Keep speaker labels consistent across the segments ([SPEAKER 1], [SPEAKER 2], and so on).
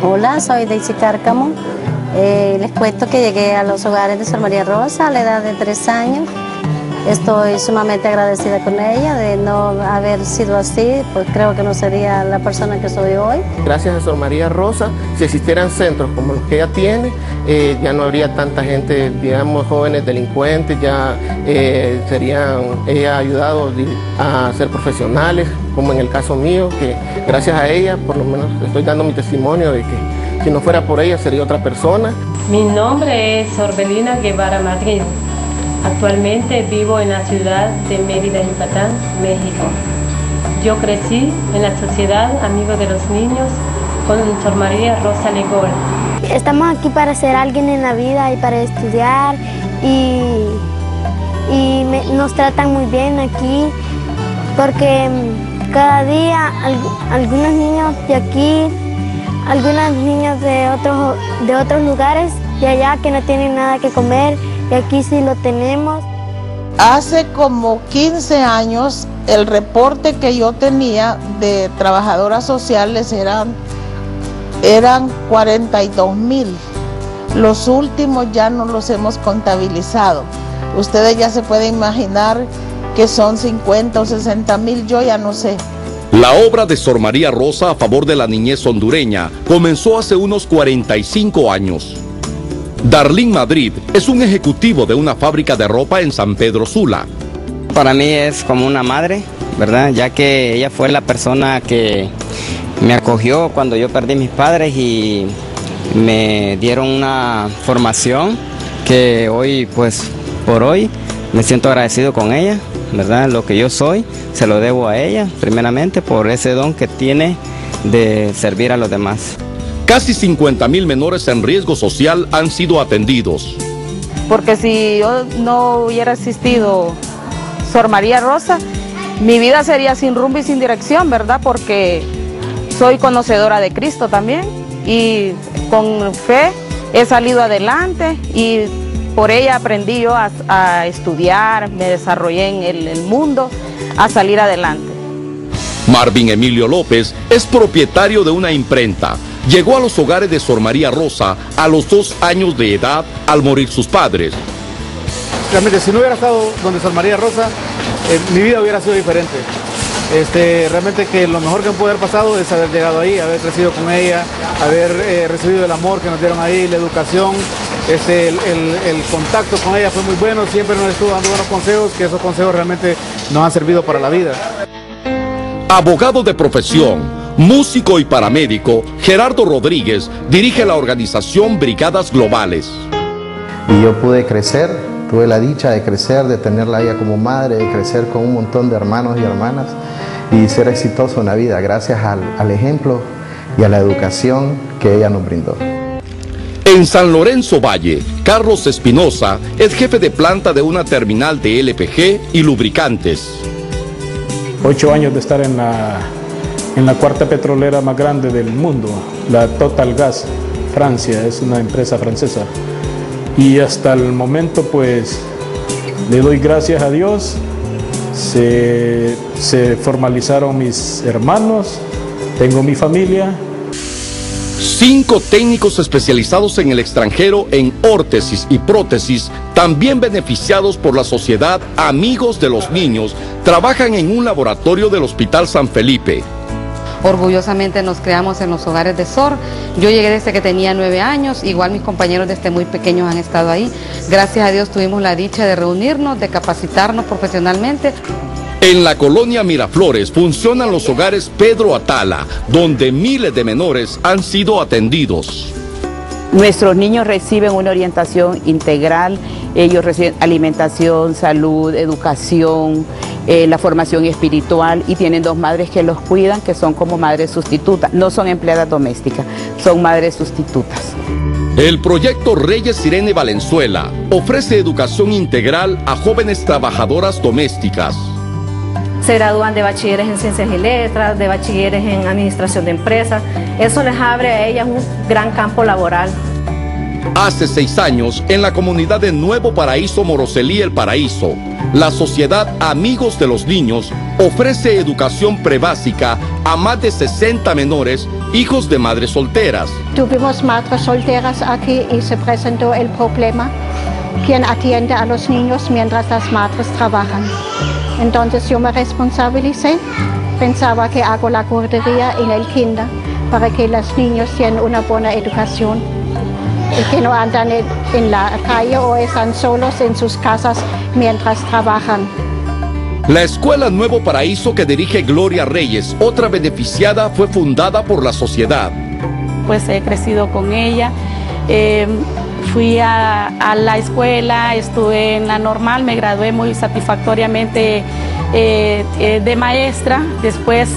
[SPEAKER 1] Hola, soy Daisy Cárcamo. Eh, les cuento que llegué a los hogares de Sor María Rosa a la edad de tres años. Estoy sumamente agradecida con ella de no haber sido así, pues creo que no sería la persona que soy hoy.
[SPEAKER 2] Gracias a Sor María Rosa, si existieran centros como los que ella tiene, eh, ya no habría tanta gente, digamos, jóvenes delincuentes, ya eh, serían, ella ha ayudado a ser profesionales, como en el caso mío, que gracias a ella, por lo menos estoy dando mi testimonio de que si no fuera por ella sería otra persona.
[SPEAKER 3] Mi nombre es Sorbelina Guevara Madrid. Actualmente vivo en la ciudad de Mérida, Yucatán, México. Yo crecí en la sociedad Amigo de los Niños con Sor María Rosa Legol.
[SPEAKER 4] Estamos aquí para ser alguien en la vida y para estudiar y, y nos tratan muy bien aquí porque cada día algunos niños de aquí, algunos niños de otros, de otros lugares de allá que no tienen nada que comer y aquí sí lo tenemos.
[SPEAKER 5] Hace como 15 años el reporte que yo tenía de trabajadoras sociales eran, eran 42 mil. Los últimos ya no los hemos contabilizado. Ustedes ya se pueden imaginar que son 50 o 60 mil, yo ya no sé.
[SPEAKER 6] La obra de Sor María Rosa a favor de la niñez hondureña comenzó hace unos 45 años. Darlene Madrid es un ejecutivo de una fábrica de ropa en San Pedro Sula.
[SPEAKER 7] Para mí es como una madre, ¿verdad? Ya que ella fue la persona que me acogió cuando yo perdí mis padres y me dieron una formación que hoy, pues, por hoy me siento agradecido con ella, ¿verdad? Lo que yo soy se lo debo a ella, primeramente, por ese don que tiene de servir a los demás.
[SPEAKER 6] Casi 50 mil menores en riesgo social han sido atendidos.
[SPEAKER 8] Porque si yo no hubiera existido Sor María Rosa, mi vida sería sin rumbo y sin dirección, ¿verdad? Porque soy conocedora de Cristo también y con fe he salido adelante y por ella aprendí yo a, estudiar, me desarrollé en el, el mundo, a salir adelante.
[SPEAKER 6] Marvin Emilio López es propietario de una imprenta llegó a los hogares de Sor María Rosa a los dos años de edad al morir sus padres.
[SPEAKER 9] Realmente, si no hubiera estado donde Sor María Rosa, eh, mi vida hubiera sido diferente. Este, realmente que lo mejor que me puede haber pasado es haber llegado ahí, haber crecido con ella, haber eh, recibido el amor que nos dieron ahí, la educación, este, el, el, contacto con ella fue muy bueno, siempre nos estuvo dando buenos consejos, que esos consejos realmente nos han servido para la vida.
[SPEAKER 6] Abogado de profesión, músico y paramédico, Gerardo Rodríguez dirige la organización Brigadas Globales.
[SPEAKER 10] Y yo pude crecer, tuve la dicha de crecer, de tenerla ella como madre, de crecer con un montón de hermanos y hermanas y ser exitoso en la vida gracias al, al ejemplo y a la educación que ella nos brindó.
[SPEAKER 6] En San Lorenzo Valle, Carlos Espinosa es jefe de planta de una terminal de LPG y lubricantes.
[SPEAKER 11] Ocho años de estar en la en la cuarta petrolera más grande del mundo, la Total Gas Francia, es una empresa francesa. Y hasta el momento pues le doy gracias a Dios, se, formalizaron mis hermanos, tengo mi familia,
[SPEAKER 6] Cinco técnicos especializados en el extranjero en órtesis y prótesis, también beneficiados por la sociedad Amigos de los Niños, trabajan en un laboratorio del Hospital San Felipe.
[SPEAKER 12] Orgullosamente nos creamos en los hogares de SOR. Yo llegué desde que tenía nueve años, igual mis compañeros desde muy pequeños han estado ahí. Gracias a Dios tuvimos la dicha de reunirnos, de capacitarnos profesionalmente.
[SPEAKER 6] En la colonia Miraflores funcionan los hogares Pedro Atala, donde miles de menores han sido atendidos.
[SPEAKER 13] Nuestros niños reciben una orientación integral, ellos reciben alimentación, salud, educación, eh, la formación espiritual y tienen dos madres que los cuidan, que son como madres sustitutas, no son empleadas domésticas, son madres sustitutas.
[SPEAKER 6] El proyecto Reyes Sirene Valenzuela ofrece educación integral a jóvenes trabajadoras domésticas.
[SPEAKER 14] Se gradúan de bachilleres en ciencias y letras, de bachilleres en administración de empresas. Eso les abre a ellas un gran campo laboral
[SPEAKER 6] Hace seis años, en la comunidad de Nuevo Paraíso Moroselí El Paraíso, la Sociedad Amigos de los Niños ofrece educación prebásica a más de 60 menores, hijos de madres solteras.
[SPEAKER 15] Tuvimos madres solteras aquí y se presentó el problema. ¿Quién atiende a los niños mientras las madres trabajan? Entonces yo me responsabilicé. Pensaba que hago la guardería en el kinder para que los niños tengan una buena educación y que no andan en, en la calle o están solos en sus casas mientras trabajan.
[SPEAKER 6] La Escuela Nuevo Paraíso que dirige Gloria Reyes, otra beneficiada, fue fundada por la sociedad.
[SPEAKER 14] Pues he crecido con ella. Eh, fui a, a, la escuela, estuve en la normal, me gradué muy satisfactoriamente eh, eh, de maestra. Después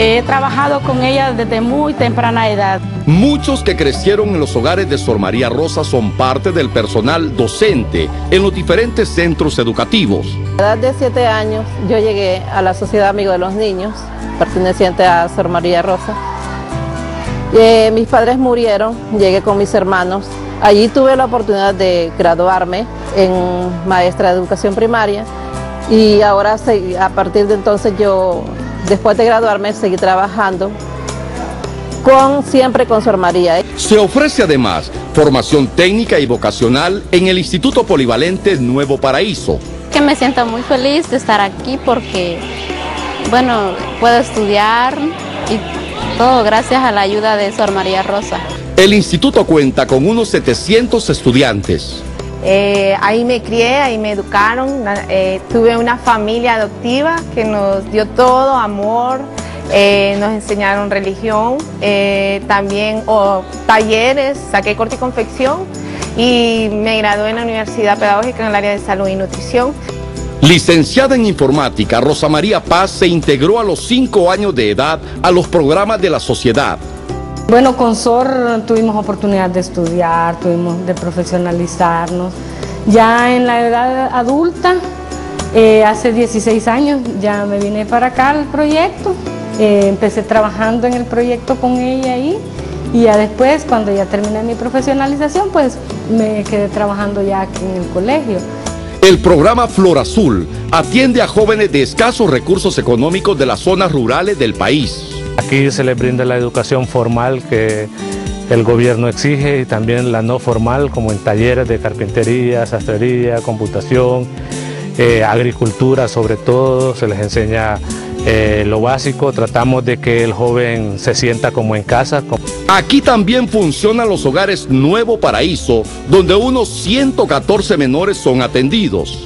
[SPEAKER 14] he trabajado con ella desde muy temprana edad.
[SPEAKER 6] Muchos que crecieron en los hogares de Sor María Rosa son parte del personal docente en los diferentes centros educativos.
[SPEAKER 16] A la edad de siete años yo llegué a la Sociedad Amigo de los Niños, perteneciente a Sor María Rosa. Eh, mis padres murieron, llegué con mis hermanos. Allí tuve la oportunidad de graduarme en maestra de educación primaria y ahora a partir de entonces yo, después de graduarme, seguí trabajando con siempre con Sor María.
[SPEAKER 6] Se ofrece además formación técnica y vocacional en el Instituto Polivalente Nuevo Paraíso.
[SPEAKER 17] Que me siento muy feliz de estar aquí porque, bueno, puedo estudiar y todo gracias a la ayuda de Sor María Rosa.
[SPEAKER 6] El instituto cuenta con unos 700 estudiantes.
[SPEAKER 18] Eh, ahí me crié, ahí me educaron, eh, tuve una familia adoptiva que nos dio todo, amor, eh, nos enseñaron religión, eh, también oh, talleres, saqué corte y confección y me gradué en la Universidad Pedagógica en el área de salud y nutrición.
[SPEAKER 6] Licenciada en informática, Rosa María Paz se integró a los cinco años de edad a los programas de la sociedad.
[SPEAKER 19] Bueno, con SOR tuvimos oportunidad de estudiar, tuvimos de profesionalizarnos. Ya en la edad adulta, eh, hace 16 años, ya me vine para acá al proyecto. Eh, empecé trabajando en el proyecto con ella ahí y ya después, cuando ya terminé mi profesionalización, pues me quedé trabajando ya aquí en el colegio.
[SPEAKER 6] El programa Flor Azul atiende a jóvenes de escasos recursos económicos de las zonas rurales del país.
[SPEAKER 20] Aquí se les brinda la educación formal que el gobierno exige y también la no formal, como en talleres de carpintería, sastrería, computación, eh, agricultura sobre todo, se les enseña eh, lo básico, tratamos de que el joven se sienta como en casa.
[SPEAKER 6] Aquí también funcionan los hogares Nuevo Paraíso, donde unos 114 menores son atendidos.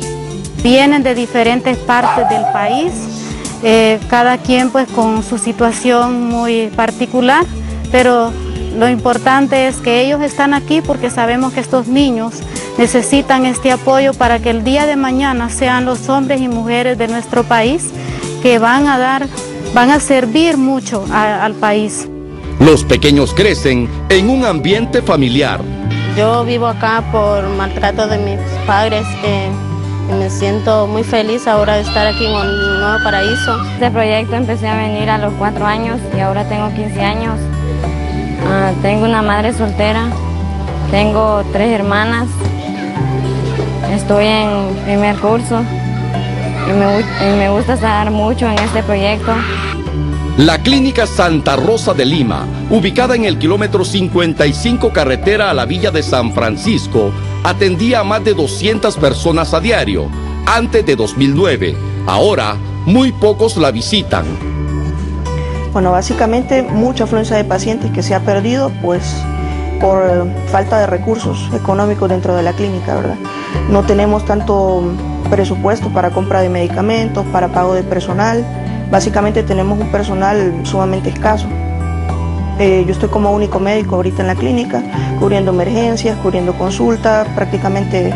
[SPEAKER 3] Vienen de diferentes partes del país, eh, cada quien pues con su situación muy particular, pero lo importante es que ellos están aquí porque sabemos que estos niños necesitan este apoyo para que el día de mañana sean los hombres y mujeres de nuestro país que van a dar, van a servir mucho a, al país.
[SPEAKER 6] Los pequeños crecen en un ambiente familiar.
[SPEAKER 1] Yo vivo acá por maltrato de mis padres eh, me siento muy feliz ahora de estar aquí en un nuevo paraíso.
[SPEAKER 21] Este proyecto empecé a venir a los cuatro años y ahora tengo 15 años. Uh, tengo una madre soltera, tengo tres hermanas, estoy en primer curso y me, y me gusta estar mucho en este proyecto.
[SPEAKER 6] La Clínica Santa Rosa de Lima, ubicada en el kilómetro 55 carretera a la villa de San Francisco, atendía a más de 200 personas a diario, antes de 2009. Ahora, muy pocos la visitan.
[SPEAKER 22] Bueno, básicamente mucha afluencia de pacientes que se ha perdido, pues por falta de recursos económicos dentro de la clínica, ¿verdad? No tenemos tanto presupuesto para compra de medicamentos, para pago de personal. Básicamente tenemos un personal sumamente escaso. Eh, yo estoy como único médico ahorita en la clínica, cubriendo emergencias, cubriendo consultas, prácticamente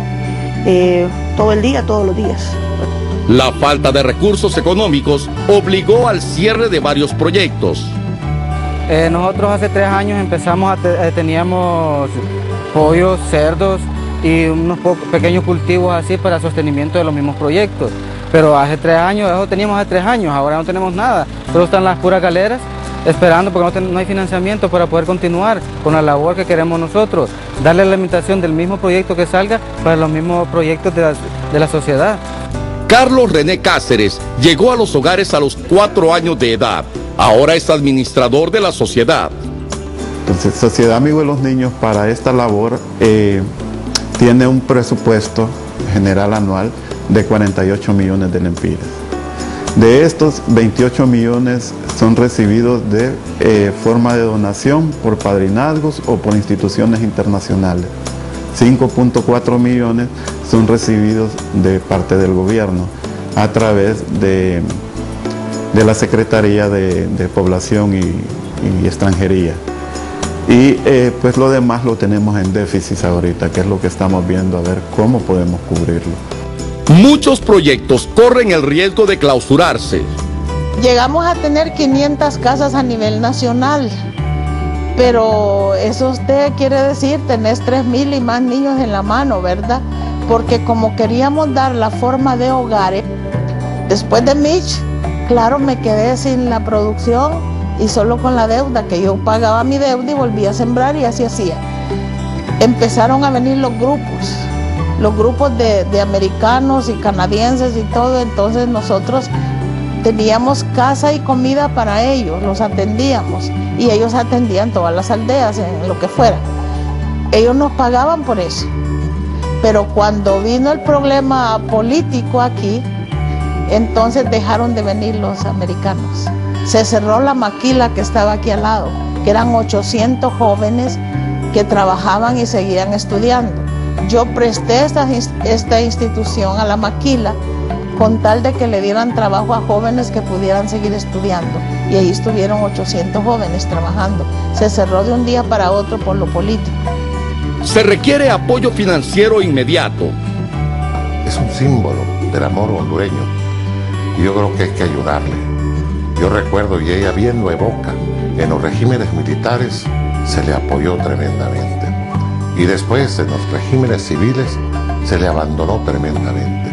[SPEAKER 22] eh, todo el día, todos los días.
[SPEAKER 6] La falta de recursos económicos obligó al cierre de varios proyectos.
[SPEAKER 12] Eh, nosotros hace tres años empezamos, a te, teníamos pollos, cerdos, y unos pequeños cultivos así para sostenimiento de los mismos proyectos. Pero hace tres años, eso teníamos hace tres años, ahora no tenemos nada. Solo están las puras galeras esperando porque no, no hay financiamiento para poder continuar con la labor que queremos nosotros. darle la alimentación del mismo proyecto que salga para los mismos proyectos de la, de la sociedad.
[SPEAKER 6] Carlos René Cáceres llegó a los hogares a los cuatro años de edad. Ahora es administrador de la sociedad.
[SPEAKER 23] Entonces, Sociedad Amigo de los Niños para esta labor eh, tiene un presupuesto general anual de 48 millones de lempiras. De estos, 28 millones son recibidos de eh, forma de donación por padrinazgos o por instituciones internacionales. 5.4 millones son recibidos de parte del gobierno a través de, de la Secretaría de, Población y, y Extranjería. Y eh, pues lo demás lo tenemos en déficit ahorita, que es lo que estamos viendo, a ver cómo podemos cubrirlo.
[SPEAKER 6] Muchos proyectos corren el riesgo de clausurarse.
[SPEAKER 5] Llegamos a tener 500 casas a nivel nacional, pero eso usted quiere decir, tenés 3.000 y más niños en la mano, ¿verdad? Porque como queríamos dar la forma de hogares, después de Mitch, claro, me quedé sin la producción y solo con la deuda, que yo pagaba mi deuda y volvía a sembrar y así hacía. Empezaron a venir los grupos, los grupos de, de, americanos y canadienses y todo, entonces nosotros teníamos casa y comida para ellos, los atendíamos y ellos atendían todas las aldeas, en lo que fuera. Ellos nos pagaban por eso. Pero cuando vino el problema político aquí, entonces dejaron de venir los americanos se cerró la maquila que estaba aquí al lado, que eran 800 jóvenes que trabajaban y seguían estudiando. Yo presté esta, esta institución a la maquila con tal de que le dieran trabajo a jóvenes que pudieran seguir estudiando. Y ahí estuvieron 800 jóvenes trabajando. Se cerró de un día para otro por lo político.
[SPEAKER 6] Se requiere apoyo financiero inmediato.
[SPEAKER 24] Es un símbolo del amor hondureño y yo creo que hay que ayudarle. Yo recuerdo, y ella bien lo evoca, en los regímenes militares se le apoyó tremendamente. Y después en los regímenes civiles se le abandonó tremendamente.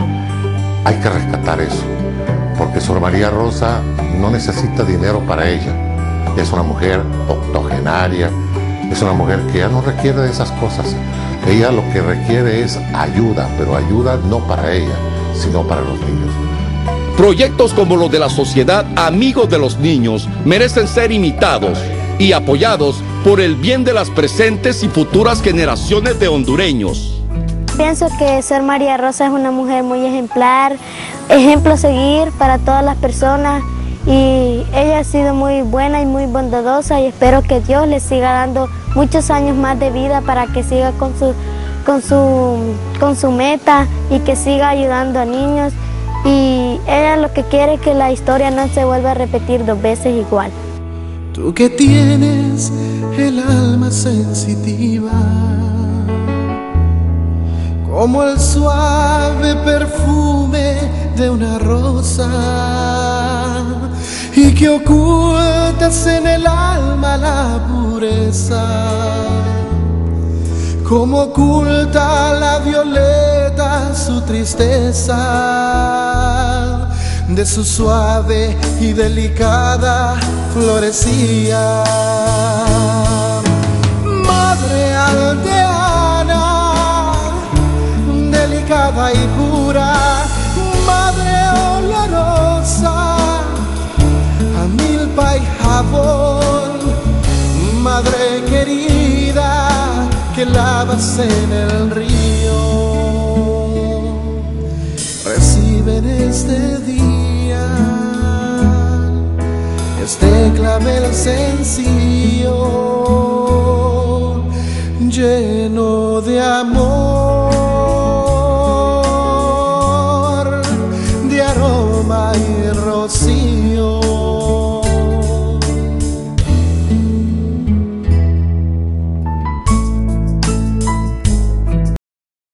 [SPEAKER 24] Hay que rescatar eso, porque Sor María Rosa no necesita dinero para ella. Es una mujer octogenaria, es una mujer que ya no requiere de esas cosas. Ella lo que requiere es ayuda, pero ayuda no para ella, sino para los niños.
[SPEAKER 6] Proyectos como los de la Sociedad Amigos de los Niños merecen ser imitados y apoyados por el bien de las presentes y futuras generaciones de hondureños.
[SPEAKER 4] Pienso que Sor María Rosa es una mujer muy ejemplar, ejemplo a seguir para todas las personas y ella ha sido muy buena y muy bondadosa y espero que Dios le siga dando muchos años más de vida para que siga con su, con su, con su meta y que siga ayudando a niños y ella lo que quiere es que la historia no se vuelva a repetir dos veces igual.
[SPEAKER 25] Tú que tienes el alma sensitiva, como el suave perfume de una rosa, y que ocultas en el alma la pureza, como oculta la violeta su tristeza de su suave y delicada florecía. Madre aldeana, delicada y pura, madre olorosa, a milpa y jabón, madre querida que lavas en el río. Recibe en este este clavel sencillo, lleno de amor,